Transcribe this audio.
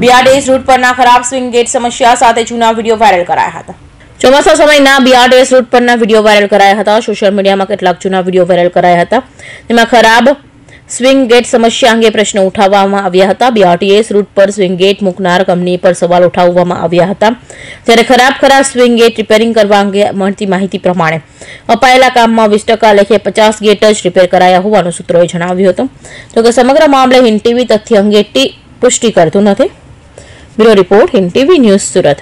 BRTS root पर ना खराब स्विंग गेट समस्या સાથે જુના વિડિયો વાયરલ કરાયા હતા ચોમાસા સમય ના બીઆરટીએસ રૂટ પર ના વિડિયો વાયરલ કરાયા હતા સોશિયલ મીડિયા માં કેટ લાગ જુના વિડિયો વાયરલ કરાયા હતા તેમાં ખરાબ स्विंग गेट સમસ્યા અંગે પ્રશ્ન ઉઠાવવામાં આવ્યા હતા બીઆરટીએસ રૂટ પર સ્વિંગ ગેટ મુકનાર કંપની પર સવાલ ઉઠાવવામાં આવ્યા હતા ત્યારે ખરાબ ખરા સ્વિંગ ગેટ રિપેરિંગ કરવા અંગે માહિતી પ્રમાણે અપાયેલા કામમાં 20% લેખે 50 ગેટ જ રિપેર કરાયા હોવાનું সূত্র એ જણાવ્યું હતો તો કે સમગ્ર મામલે હિંટીવી તથ્ય અંગે ટી પુષ્ટિ કરતું ન હતું bureau report Hind TV news Surat